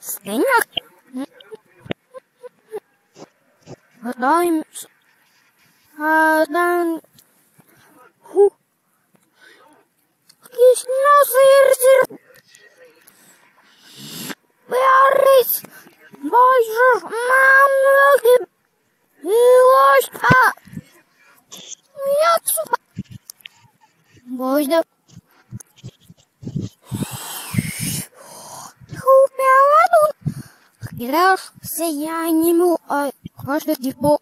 Skinner. Times. Uh, then. Who? He's not here. Where is my mom? He up. Yes. Boys, Grâce, c'est un animal euh, proche du pot.